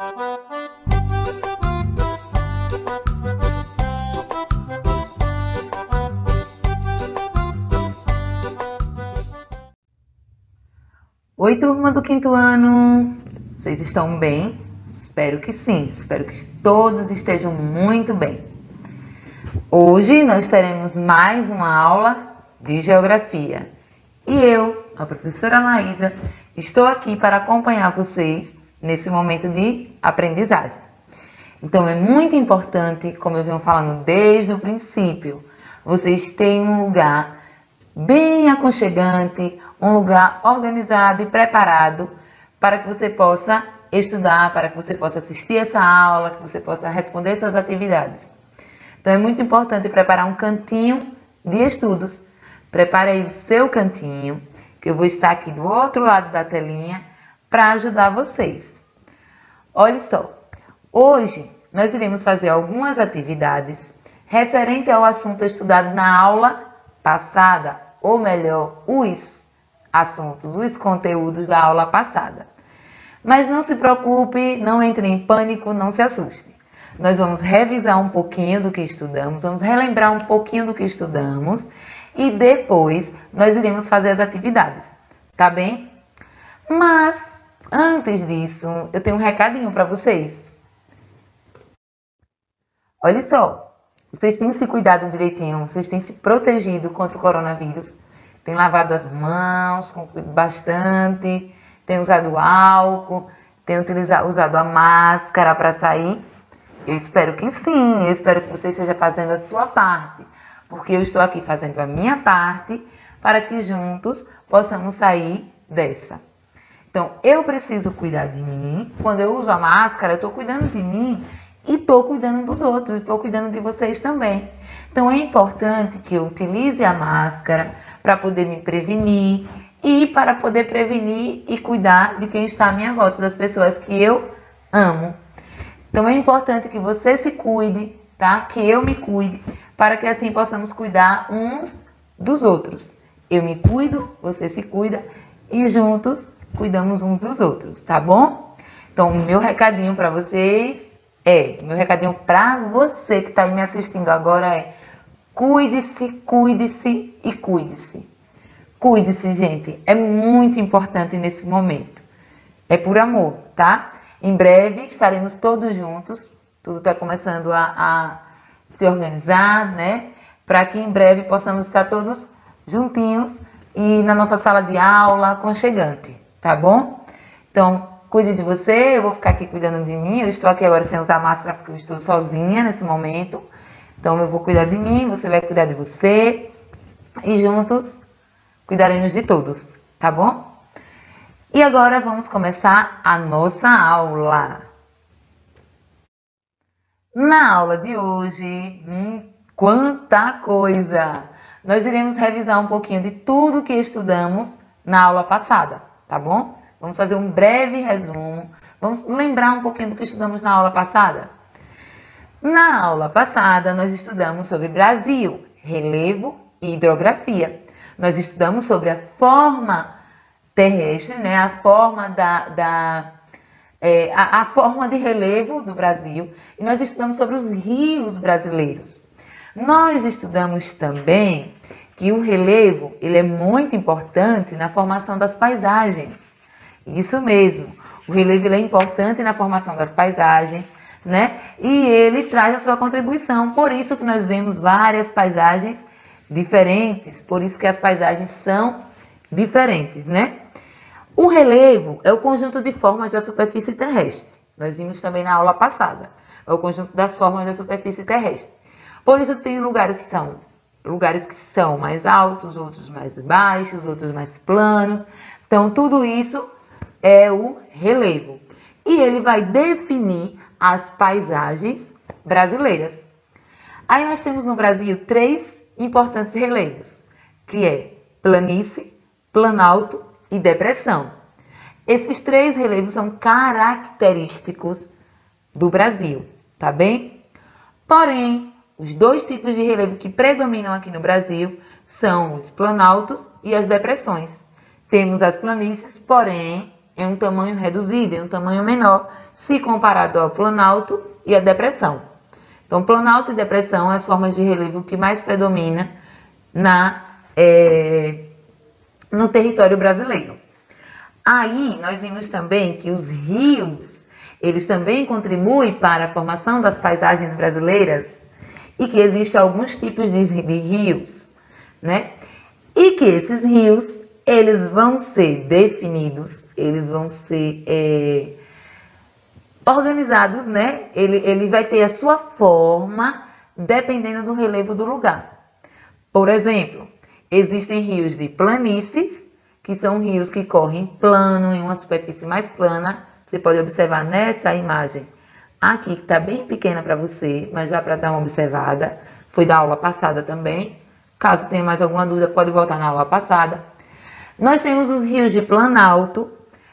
Oi, turma do quinto ano! Vocês estão bem? Espero que sim, espero que todos estejam muito bem. Hoje nós teremos mais uma aula de geografia e eu, a professora Maísa, estou aqui para acompanhar vocês nesse momento de aprendizagem. Então é muito importante, como eu venho falando desde o princípio, vocês terem um lugar bem aconchegante, um lugar organizado e preparado para que você possa estudar, para que você possa assistir essa aula, que você possa responder suas atividades. Então é muito importante preparar um cantinho de estudos. Prepare aí o seu cantinho, que eu vou estar aqui do outro lado da telinha para ajudar vocês. Olha só, hoje nós iremos fazer algumas atividades referente ao assunto estudado na aula passada, ou melhor, os assuntos, os conteúdos da aula passada. Mas não se preocupe, não entre em pânico, não se assuste. Nós vamos revisar um pouquinho do que estudamos, vamos relembrar um pouquinho do que estudamos e depois nós iremos fazer as atividades, tá bem? Mas antes disso, eu tenho um recadinho para vocês. Olha só, vocês têm se cuidado direitinho, vocês têm se protegido contra o coronavírus, têm lavado as mãos bastante, têm usado álcool, têm utilizado, usado a máscara para sair. Eu espero que sim, eu espero que você esteja fazendo a sua parte, porque eu estou aqui fazendo a minha parte para que juntos possamos sair dessa. Então, eu preciso cuidar de mim. Quando eu uso a máscara, eu estou cuidando de mim e estou cuidando dos outros, estou cuidando de vocês também. Então é importante que eu utilize a máscara para poder me prevenir e para poder prevenir e cuidar de quem está à minha volta, das pessoas que eu amo. Então é importante que você se cuide, tá? Que eu me cuide, para que assim possamos cuidar uns dos outros. Eu me cuido, você se cuida e juntos cuidamos uns dos outros, tá bom? Então, meu recadinho para vocês é, meu recadinho para você que está aí me assistindo agora é cuide-se, cuide-se e cuide-se. Cuide-se, gente. É muito importante nesse momento. É por amor, tá? Em breve estaremos todos juntos. Tudo está começando a, a se organizar, né? Para que em breve possamos estar todos juntinhos e na nossa sala de aula aconchegante, tá bom? Então, cuide de você, eu vou ficar aqui cuidando de mim. Eu estou aqui agora sem usar máscara porque eu estou sozinha nesse momento. Então eu vou cuidar de mim, você vai cuidar de você. E juntos cuidaremos de todos, tá bom? E agora vamos começar a nossa aula. Na aula de hoje, hum, quanta coisa! Nós iremos revisar um pouquinho de tudo que estudamos na aula passada, tá bom? Vamos fazer um breve resumo. Vamos lembrar um pouquinho do que estudamos na aula passada? Na aula passada, nós estudamos sobre Brasil, relevo e hidrografia. Nós estudamos sobre a forma terrestre, né? a forma da, da é, a, a, forma de relevo do Brasil e nós estudamos sobre os rios brasileiros. Nós estudamos também que o relevo ele é muito importante na formação das paisagens. Isso mesmo. O relevo é importante na formação das paisagens, né? E ele traz a sua contribuição. Por isso que nós vemos várias paisagens diferentes, por isso que as paisagens são diferentes, né? O relevo é o conjunto de formas da superfície terrestre. Nós vimos também na aula passada. É o conjunto das formas da superfície terrestre. Por isso tem lugares que são lugares que são mais altos, outros mais baixos, outros mais planos. Então tudo isso é o relevo. E ele vai definir as paisagens brasileiras. Aí nós temos no Brasil três importantes relevos, que é planície, planalto e depressão. Esses três relevos são característicos do Brasil, tá bem? Porém, os dois tipos de relevo que predominam aqui no Brasil são os planaltos e as depressões. Temos as planícies, porém, em um tamanho reduzido, em um tamanho menor, se comparado ao planalto e à depressão. Então, planalto e depressão são as formas de relevo que mais predomina na, é, no território brasileiro. Aí, nós vimos também que os rios, eles também contribuem para a formação das paisagens brasileiras e que existem alguns tipos de, de rios, né? E que esses rios, eles vão ser definidos, eles vão ser é, organizados, né? Ele, ele vai ter a sua forma dependendo do relevo do lugar. Por exemplo, existem rios de planícies, que são rios que correm plano, em uma superfície mais plana. Você pode observar nessa imagem aqui, que está bem pequena para você, mas já para dar uma observada. Foi da aula passada também. Caso tenha mais alguma dúvida, pode voltar na aula passada. Nós temos os rios de planalto,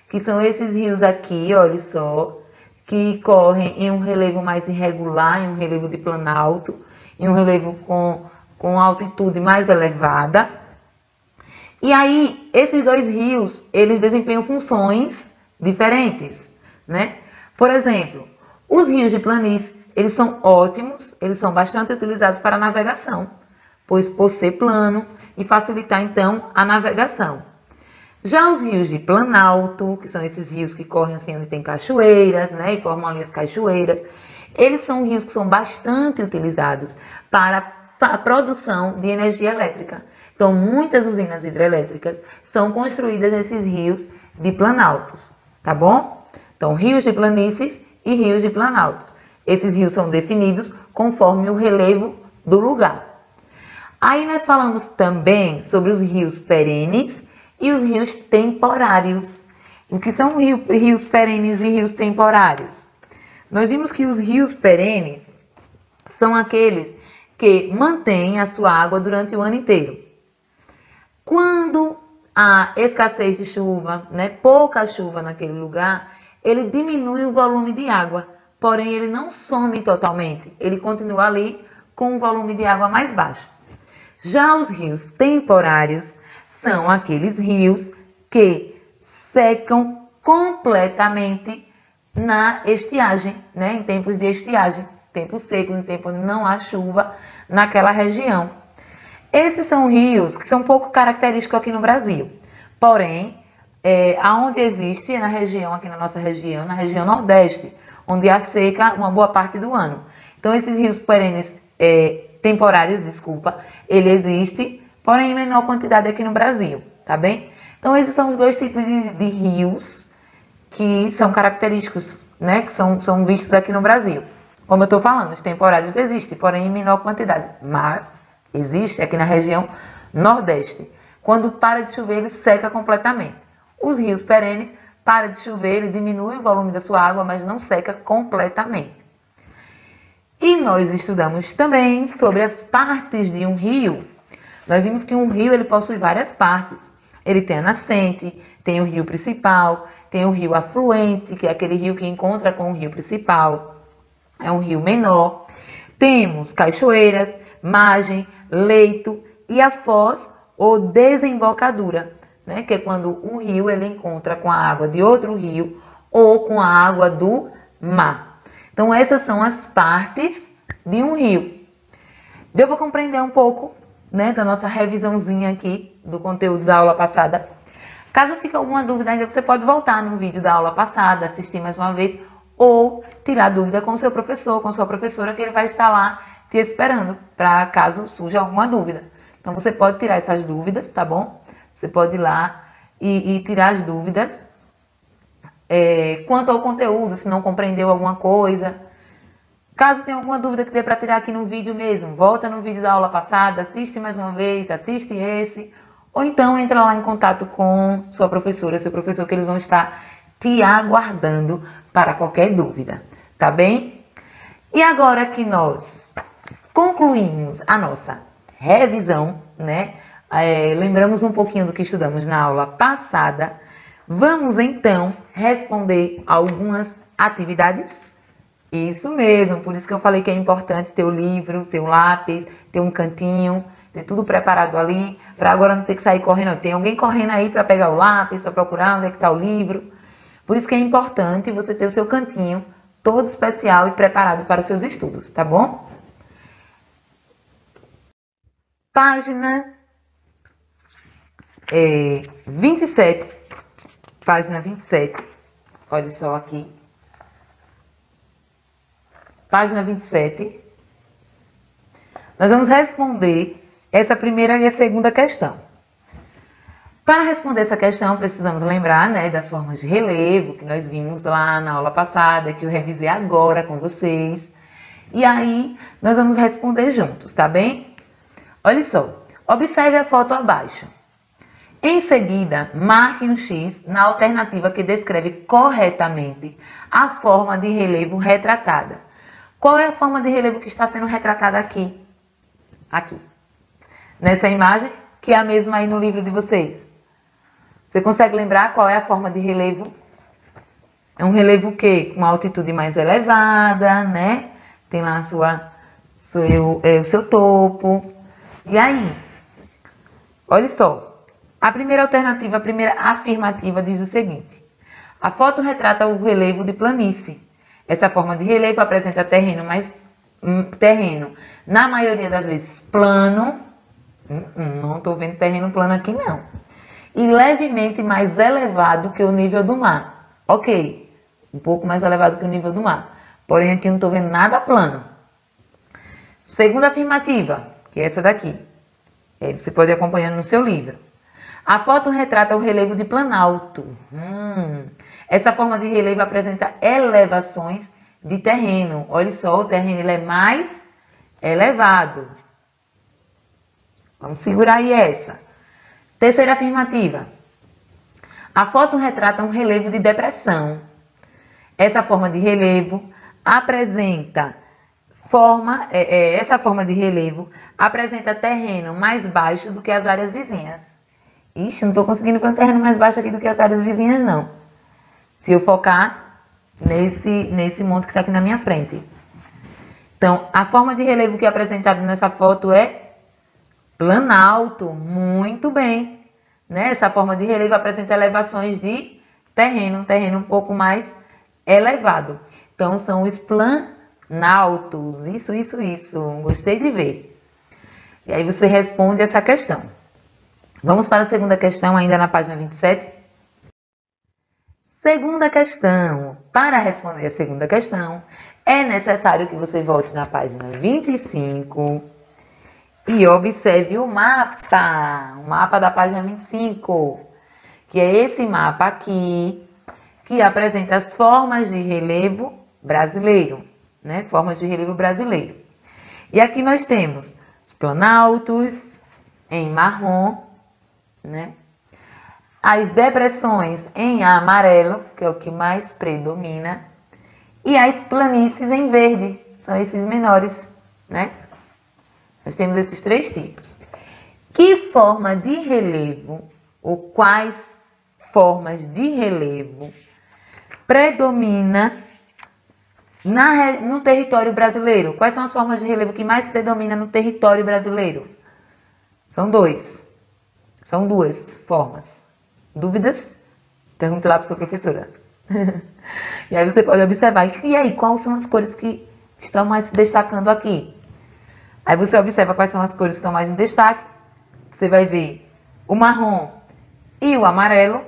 que são esses rios aqui, olha só, que correm em um relevo mais irregular, em um relevo de planalto, em um relevo com, com altitude mais elevada. E aí, esses dois rios, eles desempenham funções diferentes, né? Por exemplo, os rios de planícies, eles são ótimos, eles são bastante utilizados para navegação, pois por ser plano e facilitar então a navegação. Já os rios de planalto, que são esses rios que correm assim onde tem cachoeiras, né, e formam ali as cachoeiras, eles são rios que são bastante utilizados para a produção de energia elétrica. Então, muitas usinas hidrelétricas são construídas nesses rios de planaltos, tá bom? Então, rios de planícies e rios de planaltos. Esses rios são definidos conforme o relevo do lugar. Aí nós falamos também sobre os rios perenes e os rios temporários. O que são rios perenes e rios temporários? Nós vimos que os rios perenes são aqueles que mantêm a sua água durante o ano inteiro. Quando há escassez de chuva, né, pouca chuva naquele lugar, ele diminui o volume de água, porém ele não some totalmente, ele continua ali com um volume de água mais baixo. Já os rios temporários são aqueles rios que secam completamente na estiagem, né? em tempos de estiagem, tempos secos, em tempos onde não há chuva naquela região. Esses são rios que são pouco característicos aqui no Brasil. Porém, é, aonde existe na região, aqui na nossa região, na região Nordeste, onde há seca uma boa parte do ano. Então, esses rios perenes, é, temporários, desculpa, ele existe porém em menor quantidade aqui no Brasil, tá bem? Então, esses são os dois tipos de, de rios que são característicos, né, que são, são vistos aqui no Brasil. Como eu estou falando, os temporários existem, porém em menor quantidade, mas existe aqui na região Nordeste. Quando para de chover, ele seca completamente. Os rios perenes, para de chover, ele diminui o volume da sua água, mas não seca completamente. E nós estudamos também sobre as partes de um rio nós vimos que um rio ele possui várias partes. Ele tem a nascente, tem o rio principal, tem o rio afluente, que é aquele rio que encontra com o rio principal. É um rio menor. Temos cachoeiras, margem, leito e a foz ou desembocadura, né? que é quando um rio ele encontra com a água de outro rio ou com a água do mar. Então essas são as partes de um rio. Deu para compreender um pouco né, da nossa revisãozinha aqui do conteúdo da aula passada. Caso fique alguma dúvida ainda, você pode voltar no vídeo da aula passada, assistir mais uma vez, ou tirar dúvida com seu professor, com sua professora, que ele vai estar lá te esperando, para caso surja alguma dúvida. Então você pode tirar essas dúvidas, tá bom? Você pode ir lá e, e tirar as dúvidas. É, quanto ao conteúdo, se não compreendeu alguma coisa, Caso tenha alguma dúvida que dê para tirar aqui no vídeo mesmo, volta no vídeo da aula passada, assiste mais uma vez, assiste esse, ou então entra lá em contato com sua professora, seu professor, que eles vão estar te aguardando para qualquer dúvida, tá bem? E agora que nós concluímos a nossa revisão, né? É, lembramos um pouquinho do que estudamos na aula passada. Vamos então responder algumas atividades isso mesmo, por isso que eu falei que é importante ter o livro, ter um lápis, ter um cantinho, ter tudo preparado ali, para agora não ter que sair correndo. Tem alguém correndo aí para pegar o lápis, para procurar onde é que está o livro. Por isso que é importante você ter o seu cantinho todo especial e preparado para os seus estudos, tá bom? Página é, 27. Página 27. Olha só aqui. Página 27. Nós vamos responder essa primeira e a segunda questão. Para responder essa questão, precisamos lembrar né, das formas de relevo que nós vimos lá na aula passada, que eu revisei agora com vocês. E aí, nós vamos responder juntos, tá bem? Olha só, observe a foto abaixo. Em seguida, marque um X na alternativa que descreve corretamente a forma de relevo retratada. Qual é a forma de relevo que está sendo retratada aqui? Aqui. Nessa imagem, que é a mesma aí no livro de vocês. Você consegue lembrar qual é a forma de relevo? É um relevo que com altitude mais elevada, né? Tem lá a sua, seu, é, o seu topo. E aí? Olha só. A primeira alternativa, a primeira afirmativa diz o seguinte: a foto retrata o relevo de planície. Essa forma de relevo apresenta terreno mais hum, terreno, na maioria das vezes plano. Hum, hum, não estou vendo terreno plano aqui não e levemente mais elevado que o nível do mar. Ok, um pouco mais elevado que o nível do mar. Porém, aqui não estou vendo nada plano. Segunda afirmativa, que é essa daqui. É, você pode ir acompanhando no seu livro. A foto retrata o relevo de planalto. Hum, essa forma de relevo apresenta elevações de terreno. Olha só, o terreno é mais elevado. Vamos segurar aí essa. Terceira afirmativa. A foto retrata um relevo de depressão. Essa forma de relevo apresenta forma, é, é, essa forma de relevo apresenta terreno mais baixo do que as áreas vizinhas. Ixi, não estou conseguindo ver um terreno mais baixo aqui do que as áreas vizinhas, não. Se eu focar nesse, nesse monte que está aqui na minha frente. Então, a forma de relevo que é apresentada nessa foto é Planalto, muito bem. Né? Essa forma de relevo apresenta elevações de terreno, um terreno um pouco mais elevado. Então, são os planaltos. Isso, isso, isso. Gostei de ver. E aí você responde essa questão. Vamos para a segunda questão, ainda na página 27. Segunda questão. Para responder a segunda questão, é necessário que você volte na página 25 e observe o mapa, o mapa da página 25, que é esse mapa aqui, que apresenta as formas de relevo brasileiro, né? Formas de relevo brasileiro. E aqui nós temos os planaltos em marrom, né? As depressões em amarelo, que é o que mais predomina, e as planícies em verde, são esses menores, né? Nós temos esses três tipos. Que forma de relevo ou quais formas de relevo predomina na, no território brasileiro? Quais são as formas de relevo que mais predomina no território brasileiro? São dois. São duas formas. Dúvidas? Pergunte lá para sua professora. e aí você pode observar. E aí, quais são as cores que estão mais se destacando aqui? Aí você observa quais são as cores que estão mais em destaque. Você vai ver o marrom e o amarelo.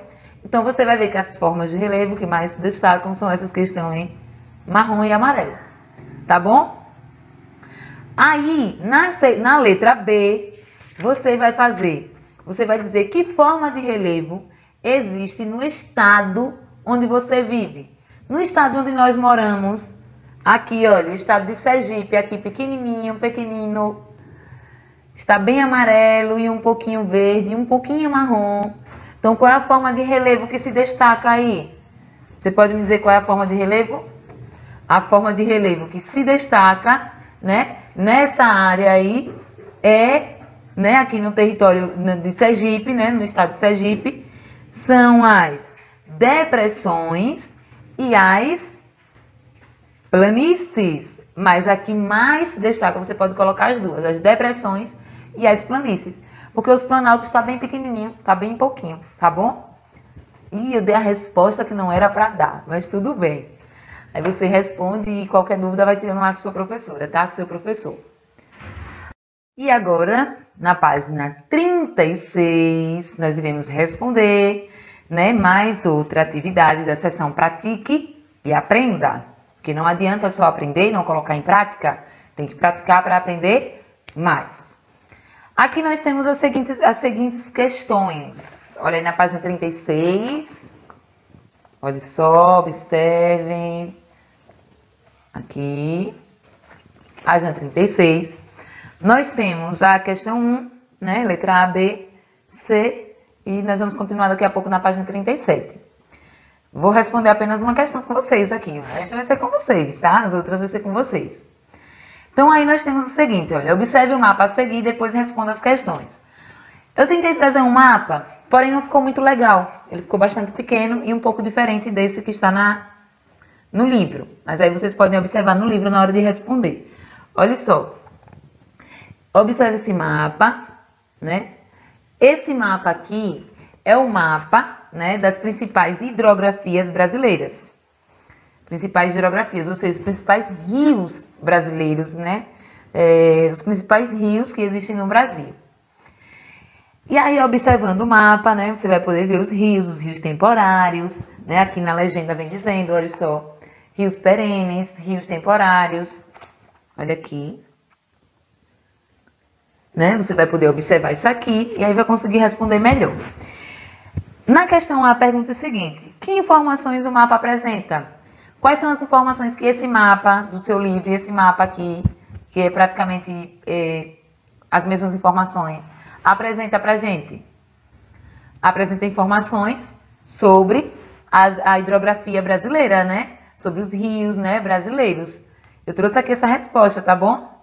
Então você vai ver que as formas de relevo que mais se destacam são essas que estão em marrom e amarelo. Tá bom? Aí, na, na letra B, você vai fazer, você vai dizer que forma de relevo existe no estado onde você vive. No estado onde nós moramos, Aqui, olha, o estado de Sergipe, aqui pequenininho, pequenino. Está bem amarelo e um pouquinho verde, um pouquinho marrom. Então, qual é a forma de relevo que se destaca aí? Você pode me dizer qual é a forma de relevo? A forma de relevo que se destaca, né, nessa área aí é, né, aqui no território de Sergipe, né, no estado de Sergipe, são as depressões e as planícies, mas a que mais destaca, você pode colocar as duas, as depressões e as planícies. Porque os planaltos está bem pequenininho, está bem pouquinho, tá bom? E eu dei a resposta que não era para dar, mas tudo bem. Aí você responde e qualquer dúvida vai tirando lá com sua professora, tá? Com seu professor. E agora, na página 36, nós iremos responder né, mais outra atividade da sessão Pratique e Aprenda. Porque não adianta só aprender e não colocar em prática, tem que praticar para aprender mais. Aqui nós temos as seguintes, as seguintes questões. Olha aí na página 36. Olha só, observem. Aqui. Página 36. Nós temos a questão 1, né? Letra A, B, C. E nós vamos continuar daqui a pouco na página 37. Vou responder apenas uma questão com vocês aqui. Esta vai ser com vocês, tá? As outras vai ser com vocês. Então aí nós temos o seguinte, olha, observe o mapa a seguir e depois responda as questões. Eu tentei trazer um mapa, porém não ficou muito legal. Ele ficou bastante pequeno e um pouco diferente desse que está na, no livro. Mas aí vocês podem observar no livro na hora de responder. Olha só. Observe esse mapa, né? Esse mapa aqui é o mapa né, das principais hidrografias brasileiras principais hidrografias, ou seja, os principais rios brasileiros, né? É, os principais rios que existem no Brasil. E aí, observando o mapa, né, você vai poder ver os rios, os rios temporários, né? Aqui na legenda vem dizendo, olha só, rios perenes, rios temporários. Olha aqui. Né? Você vai poder observar isso aqui e aí vai conseguir responder melhor. Na questão A, pergunta é a seguinte: que informações o mapa apresenta? Quais são as informações que esse mapa do seu livro, esse mapa aqui, que é praticamente é, as mesmas informações, apresenta para gente? Apresenta informações sobre as, a hidrografia brasileira, né? Sobre os rios, né, brasileiros. Eu trouxe aqui essa resposta, tá bom?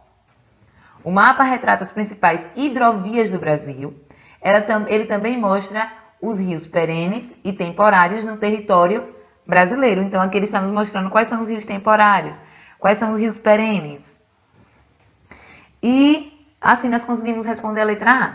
O mapa retrata as principais hidrovias do Brasil. ele também mostra os rios perenes e temporários no território brasileiro. Então, aqui ele está nos mostrando quais são os rios temporários, quais são os rios perenes. E assim nós conseguimos responder a letra A.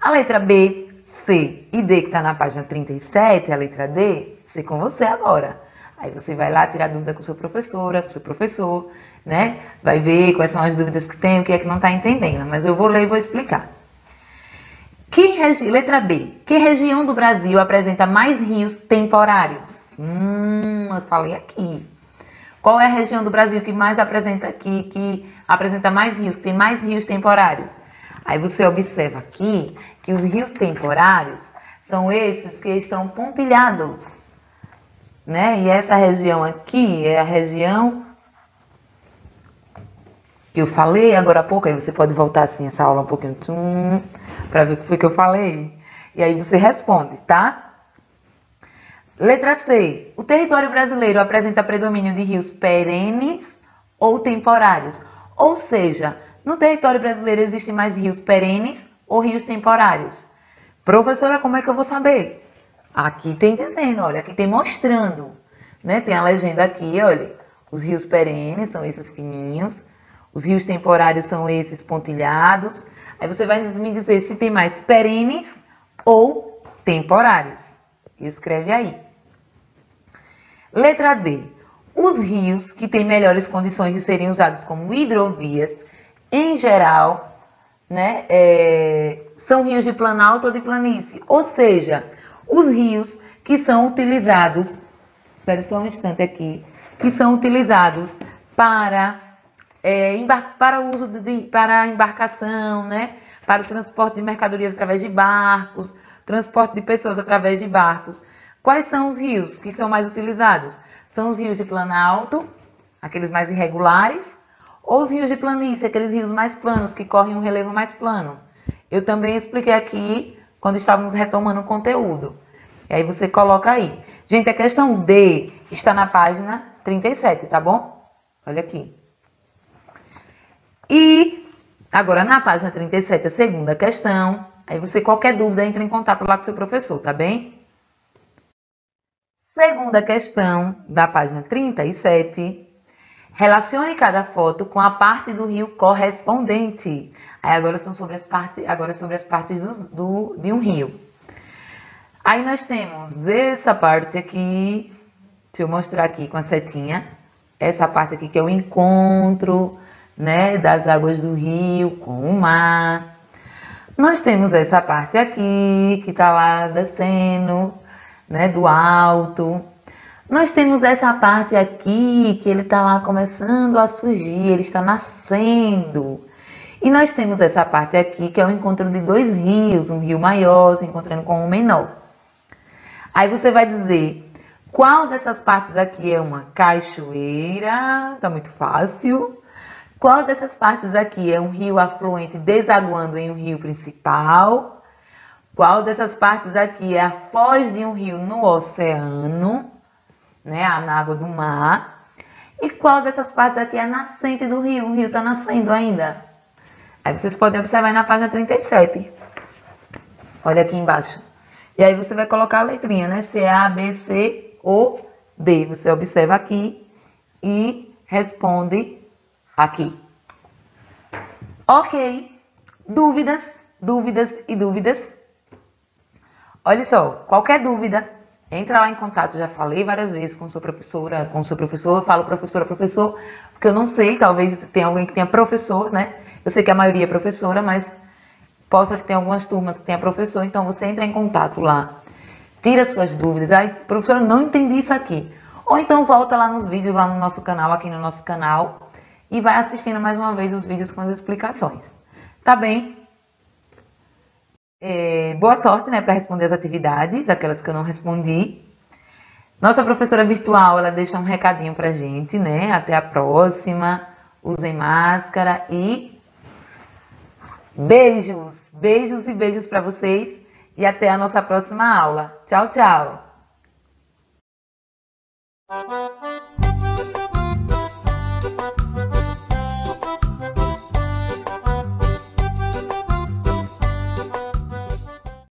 A letra B, C e D, que está na página 37, a letra D, sei com você agora. Aí você vai lá tirar dúvida com sua professora, com seu professor, né? Vai ver quais são as dúvidas que tem, o que é que não está entendendo. Mas eu vou ler e vou explicar. Que regi... Letra B. Que região do Brasil apresenta mais rios temporários? Hum, eu falei aqui. Qual é a região do Brasil que mais apresenta aqui, que apresenta mais rios, que tem mais rios temporários? Aí você observa aqui que os rios temporários são esses que estão pontilhados, né? E essa região aqui é a região que eu falei agora há pouco. Aí você pode voltar assim essa aula um pouquinho para ver o que foi que eu falei. E aí você responde, tá? Letra C. O território brasileiro apresenta predomínio de rios perenes ou temporários. Ou seja, no território brasileiro existem mais rios perenes ou rios temporários. Professora, como é que eu vou saber? Aqui tem dizendo, olha, aqui tem mostrando. Né? Tem a legenda aqui, olha. Os rios perenes são esses fininhos. Os rios temporários são esses pontilhados. Aí você vai me dizer se tem mais perenes ou temporários. Escreve aí. Letra D. Os rios que têm melhores condições de serem usados como hidrovias, em geral, né, é, são rios de planalto ou de planície. Ou seja, os rios que são utilizados, espere só um instante aqui, que são utilizados para, é, para o uso de, para embarcação, né, para o transporte de mercadorias através de barcos, transporte de pessoas através de barcos. Quais são os rios que são mais utilizados? São os rios de planalto, aqueles mais irregulares, ou os rios de planície, aqueles rios mais planos, que correm um relevo mais plano. Eu também expliquei aqui quando estávamos retomando o conteúdo. E aí você coloca aí. Gente, a questão D está na página 37, tá bom? Olha aqui. E agora na página 37, a segunda questão. Aí você, qualquer dúvida, entra em contato lá com o seu professor, tá bem? Segunda questão, da página 37. Relacione cada foto com a parte do rio correspondente. Aí agora são sobre as partes, agora sobre as partes do, do, de um rio. Aí nós temos essa parte aqui, deixa eu mostrar aqui com a setinha, essa parte aqui que é o encontro, né, das águas do rio com o mar. Nós temos essa parte aqui que está lá descendo, né, do alto. Nós temos essa parte aqui que ele está lá começando a surgir, ele está nascendo. E nós temos essa parte aqui que é o encontro de dois rios, um rio maior se encontrando com um menor. Aí você vai dizer qual dessas partes aqui é uma cachoeira, tá muito fácil. Qual dessas partes aqui é um rio afluente desaguando em um rio principal? Qual dessas partes aqui é a foz de um rio no oceano, né, na água do mar? E qual dessas partes aqui é a nascente do rio? O rio está nascendo ainda. Aí vocês podem observar na página 37. Olha aqui embaixo. E aí você vai colocar a letrinha, né? C, A, B, C ou D. Você observa aqui e responde aqui. Ok. Dúvidas, dúvidas e dúvidas? Olha só, qualquer dúvida, entra lá em contato. Já falei várias vezes com sua professora, com seu professor. Eu falo professora, professor, porque eu não sei, talvez tenha alguém que tenha professor, né? Eu sei que a maioria é professora, mas possa ter algumas turmas que tenha professor, então você entra em contato lá. Tira suas dúvidas. Aí, professora, não entendi isso aqui. Ou então volta lá nos vídeos, lá no nosso canal, aqui no nosso canal, e vai assistindo mais uma vez os vídeos com as explicações. Tá bem? É, boa sorte, né, para responder as atividades, aquelas que eu não respondi. Nossa professora virtual, ela deixa um recadinho pra gente, né? Até a próxima. Usem máscara e beijos, beijos e beijos para vocês e até a nossa próxima aula. Tchau, tchau.